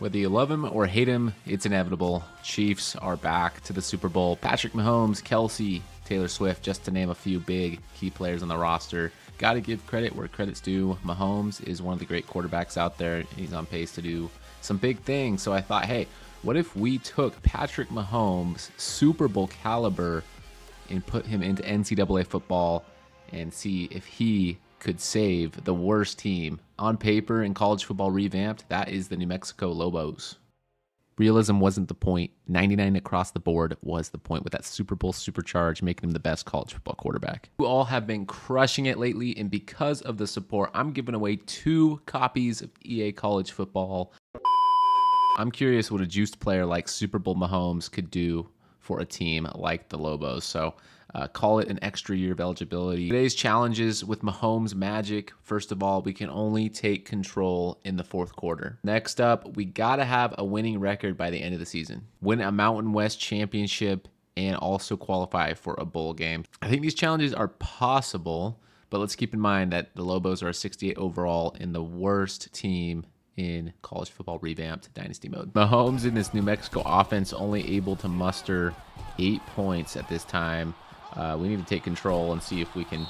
Whether you love him or hate him, it's inevitable. Chiefs are back to the Super Bowl. Patrick Mahomes, Kelce, Taylor Swift, just to name a few big key players on the roster. Got to give credit where credit's due. Mahomes is one of the great quarterbacks out there. He's on pace to do some big things. So I thought, hey, what if we took Patrick Mahomes, Super Bowl caliber, and put him into NCAA football and see if he could save the worst team on paper in college football revamped? That is the New Mexico Lobos. Realism wasn't the point. 99 across the board was the point with that Super Bowl supercharge, making him the best college football quarterback. You all have been crushing it lately, and because of the support, I'm giving away two copies of EA College Football. I'm curious what a juiced player like Super Bowl Mahomes could do for a team like the Lobos. So uh, call it an extra year of eligibility. Today's challenges with Mahomes Magic. First of all, we can only take control in the fourth quarter. Next up, we got to have a winning record by the end of the season, win a Mountain West championship, and also qualify for a bowl game. I think these challenges are possible, but let's keep in mind that the Lobos are 68 overall in the worst team in college football revamped dynasty mode. Mahomes in this New Mexico offense only able to muster eight points at this time. Uh, we need to take control and see if we can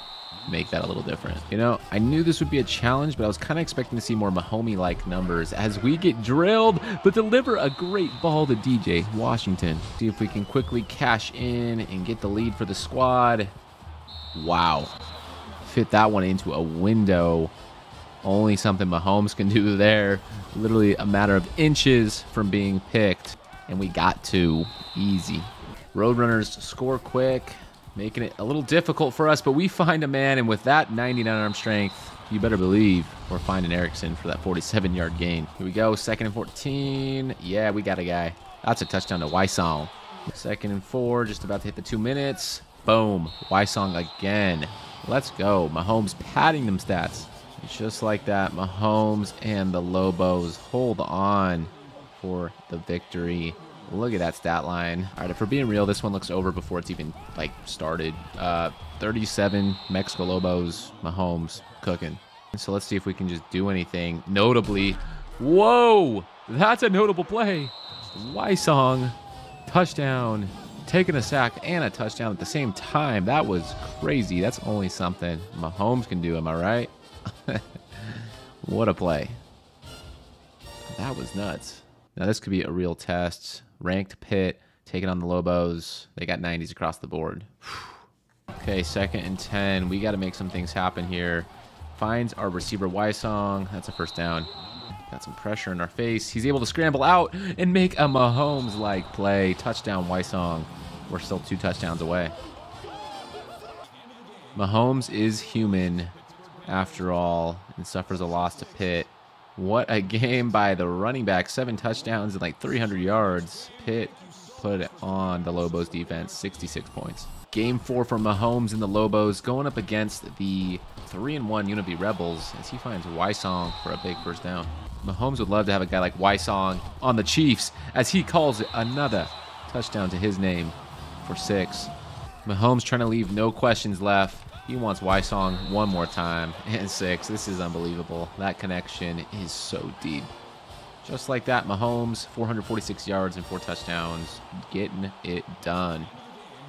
make that a little different. You know, I knew this would be a challenge, but I was kind of expecting to see more Mahomey-like numbers as we get drilled, but deliver a great ball to DJ Washington. See if we can quickly cash in and get the lead for the squad. Wow. Fit that one into a window. Only something Mahomes can do there. Literally a matter of inches from being picked. And we got to. Easy. Roadrunners score quick, making it a little difficult for us, but we find a man, and with that 99 arm strength, you better believe we're finding Erickson for that 47 yard gain. Here we go, second and 14. Yeah, we got a guy. That's a touchdown to Wysong. Second and four, just about to hit the two minutes. Boom, Wysong again. Let's go. Mahomes padding them stats. Just like that, Mahomes and the Lobos hold on for the victory. Look at that stat line. All right, if we're being real, this one looks over before it's even like started. Uh, 37 Mexico Lobos, Mahomes cooking. So let's see if we can just do anything. Notably, whoa, that's a notable play. Wysong, touchdown, taking a sack and a touchdown at the same time. That was crazy. That's only something Mahomes can do. Am I right? what a play. That was nuts. Now, this could be a real test. Ranked Pitt, taking on the Lobos. They got 90s across the board. okay, second and 10. We got to make some things happen here. Finds our receiver Wysong. That's a first down. Got some pressure in our face. He's able to scramble out and make a Mahomes like play. Touchdown, Wysong. We're still two touchdowns away. Mahomes is human after all and suffers a loss to Pitt. What a game by the running back. Seven touchdowns and like 300 yards. Pitt put it on the Lobos defense. 66 points. Game four for Mahomes and the Lobos going up against the 3 and 1 Unity Rebels as he finds Wysong for a big first down. Mahomes would love to have a guy like Wysong on the Chiefs as he calls it another touchdown to his name for six. Mahomes trying to leave no questions left. He wants Wysong one more time and six. This is unbelievable. That connection is so deep. Just like that, Mahomes, 446 yards and four touchdowns, getting it done.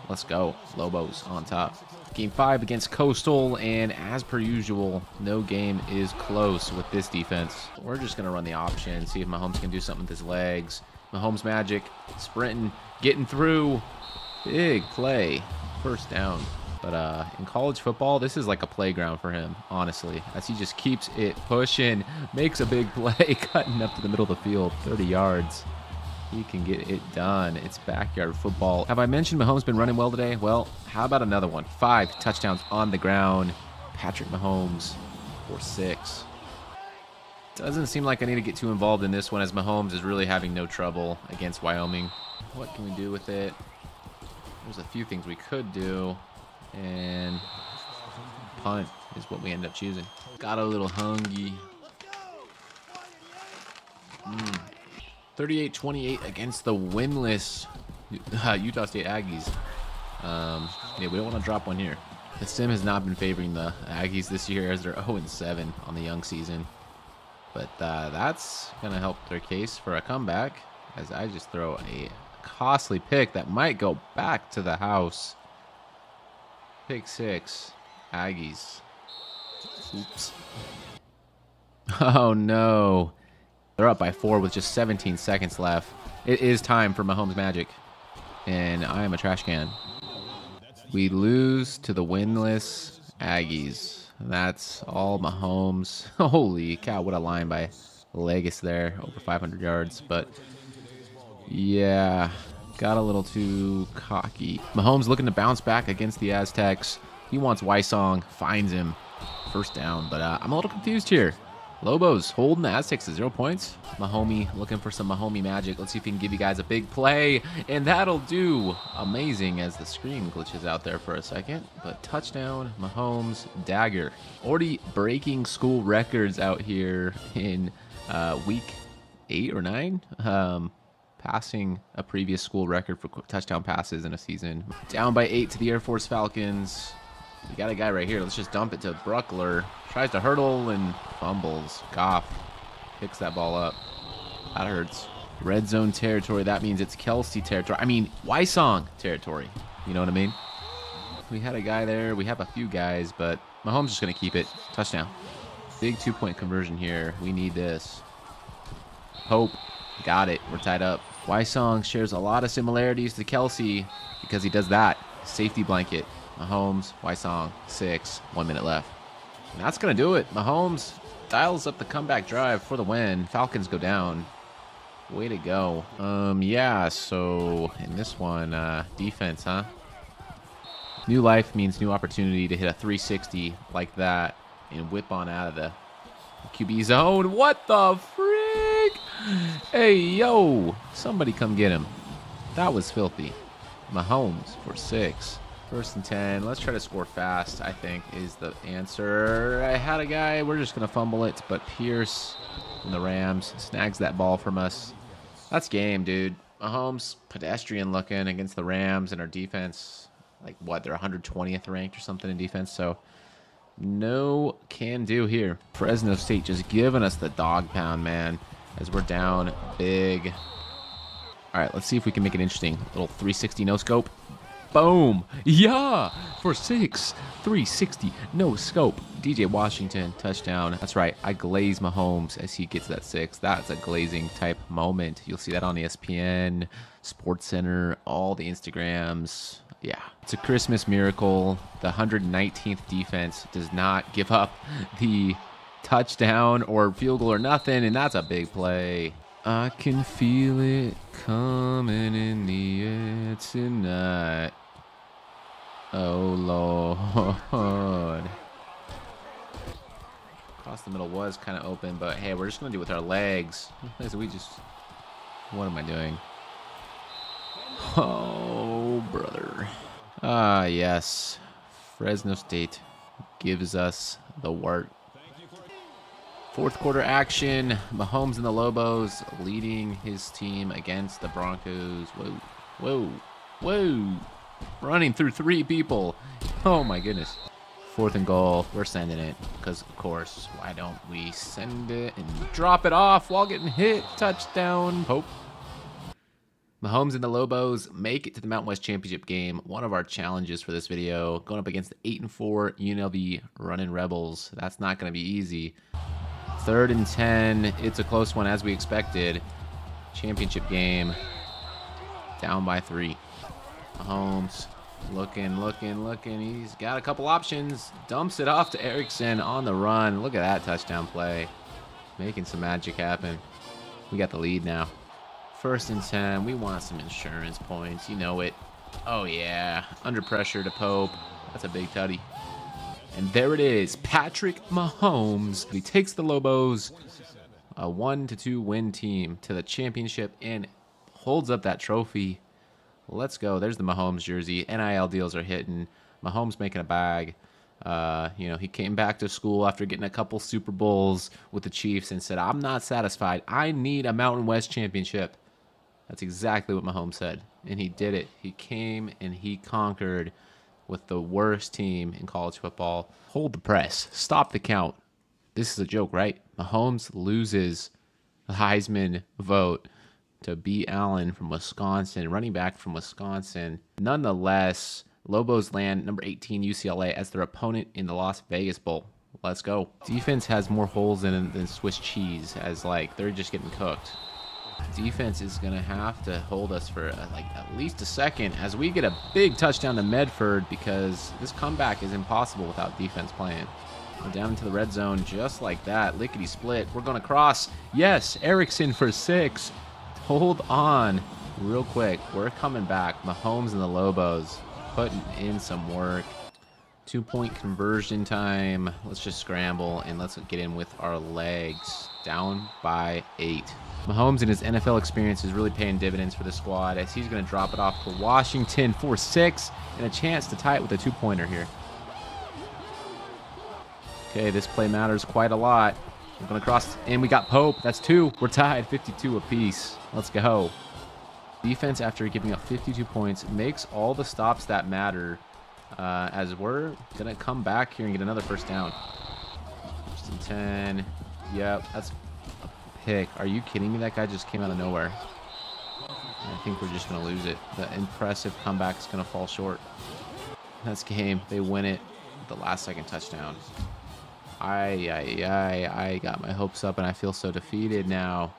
Let's go. Lobos on top. Game five against Coastal, and as per usual, no game is close with this defense. We're just going to run the option, see if Mahomes can do something with his legs. Mahomes magic, sprinting, getting through. Big play. First down. But uh, in college football, this is like a playground for him, honestly, as he just keeps it pushing, makes a big play, cutting up to the middle of the field, 30 yards. He can get it done. It's backyard football. Have I mentioned Mahomes been running well today? Well, how about another one? Five touchdowns on the ground. Patrick Mahomes for six. Doesn't seem like I need to get too involved in this one as Mahomes is really having no trouble against Wyoming. What can we do with it? There's a few things we could do. And punt is what we end up choosing. Got a little hungry. Mm. 38-28 against the winless Utah State Aggies. Um, yeah, we don't want to drop one here. The sim has not been favoring the Aggies this year as they're 0-7 on the young season. But uh, that's going to help their case for a comeback as I just throw a costly pick that might go back to the house. Pick six, Aggies. Oops. Oh no. They're up by four with just 17 seconds left. It is time for Mahomes Magic. And I am a trash can. We lose to the winless Aggies. That's all Mahomes. Holy cow, what a line by Legis there. Over 500 yards. But yeah, got a little too cocky. Mahomes looking to bounce back against the Aztecs. He wants Wysong, finds him. First down, but uh, I'm a little confused here. Lobos holding the Aztecs to zero points. Mahomie looking for some Mahomie magic. Let's see if he can give you guys a big play. And that'll do amazing as the screen glitches out there for a second. But touchdown, Mahomes, dagger. Already breaking school records out here in uh, week eight or nine. Um, passing a previous school record for touchdown passes in a season. Down by eight to the Air Force Falcons. We got a guy right here. Let's just dump it to Bruckler. Tries to hurdle and fumbles. Goff picks that ball up. That hurts. Red zone territory. That means it's Kelce territory. I mean, Wysong territory. You know what I mean? We had a guy there. We have a few guys, but Mahomes just going to keep it. Touchdown. Big two-point conversion here. We need this. Hope. Got it. We're tied up. Wysong shares a lot of similarities to Kelce because he does that. Safety blanket. Mahomes, Wysong, six. One minute left. And that's going to do it. Mahomes dials up the comeback drive for the win. Falcons go down. Way to go. Um, yeah, so in this one, uh, defense, huh? New life means new opportunity to hit a 360 like that and whip on out of the QB zone. What the freak? Hey, yo. Somebody come get him. That was filthy. Mahomes for six. First and 10. Let's try to score fast, I think, is the answer. I had a guy. We're just going to fumble it, but Pierce and the Rams snags that ball from us. That's game, dude. Mahomes, pedestrian looking against the Rams and our defense. Like, what? They're 120th ranked or something in defense, so no can do here. Fresno State just giving us the dog pound, man, as we're down big. All right, let's see if we can make it interesting. Little 360 no scope. Boom. Yeah. For six. 360. No scope. DJ Washington. Touchdown. That's right. I glaze Mahomes as he gets that six. That's a glazing type moment. You'll see that on ESPN, Sports Center, all the Instagrams. Yeah. It's a Christmas miracle. The 119th defense does not give up the touchdown or field goal or nothing, and that's a big play. I can feel it coming in the air tonight. Oh, Lord. Across the middle was kind of open, but hey, we're just going to do it with our legs. we just... What am I doing? Oh, brother. Ah, yes. Fresno State gives us the work. Fourth quarter action. Mahomes and the Lobos leading his team against the Broncos. Whoa, whoa, whoa running through three people. Oh my goodness. Fourth and goal. We're sending it because, of course, why don't we send it and drop it off while getting hit? Touchdown. Hope. Mahomes and the Lobos make it to the Mountain West Championship game. One of our challenges for this video, going up against the 8 and 4 UNLV running Rebels. That's not going to be easy. Third and 10. It's a close one as we expected. Championship game. Down by three. Mahomes looking, looking, looking. He's got a couple options. Dumps it off to Erickson on the run. Look at that touchdown play. Making some magic happen. We got the lead now. First and 10. We want some insurance points. You know it. Oh, yeah. Under pressure to Pope. That's a big tutty. And there it is. Patrick Mahomes. He takes the Lobos, a 1 to 2 win team, to the championship and holds up that trophy let's go. There's the Mahomes jersey. NIL deals are hitting. Mahomes making a bag. Uh, you know, he came back to school after getting a couple Super Bowls with the Chiefs and said, I'm not satisfied. I need a Mountain West championship. That's exactly what Mahomes said. And he did it. He came and he conquered with the worst team in college football. Hold the press. Stop the count. This is a joke, right? Mahomes loses the Heisman vote to B. Allen from Wisconsin, running back from Wisconsin. Nonetheless, Lobos land number 18 UCLA as their opponent in the Las Vegas Bowl. Let's go. Defense has more holes in it than Swiss cheese, as like they're just getting cooked. Defense is gonna have to hold us for uh, like at least a second as we get a big touchdown to Medford because this comeback is impossible without defense playing. We're down into the red zone just like that. Lickety split. We're gonna cross. Yes, Erickson for six. Hold on real quick. We're coming back. Mahomes and the Lobos putting in some work. Two point conversion time. Let's just scramble and let's get in with our legs. Down by eight. Mahomes and his NFL experience is really paying dividends for the squad as he's going to drop it off to Washington for six and a chance to tie it with a two pointer here. Okay, this play matters quite a lot. Going to cross, and we got Pope. That's two. We're tied 52 apiece. Let's go. Defense, after giving up 52 points, makes all the stops that matter uh, as we're going to come back here and get another first down. First and 10. Yep, that's a pick. Are you kidding me? That guy just came out of nowhere. I think we're just going to lose it. The impressive comeback is going to fall short. That's game. They win it. The last second touchdown. I, I, I, I got my hopes up and I feel so defeated now.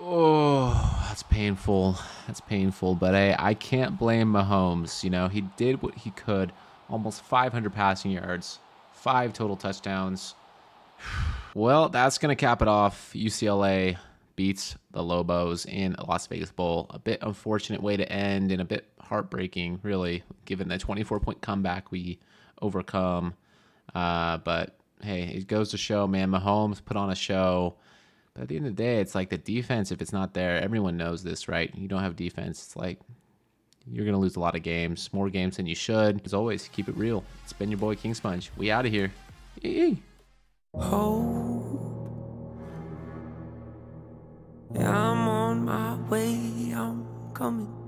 Oh, that's painful. That's painful. But I, I can't blame Mahomes. You know, he did what he could. Almost 500 passing yards, five total touchdowns. Well, that's going to cap it off. UCLA beats the Lobos in Las Vegas Bowl. A bit unfortunate way to end and a bit heartbreaking, really, given the 24 point comeback we overcome. Uh, but hey, it goes to show, man. Mahomes put on a show. But at the end of the day, it's like the defense, if it's not there, everyone knows this, right? You don't have defense. It's like you're going to lose a lot of games, more games than you should. As always, keep it real. It's been your boy King Sponge. We out of here. Yee. Hope. I'm on my way. I'm coming.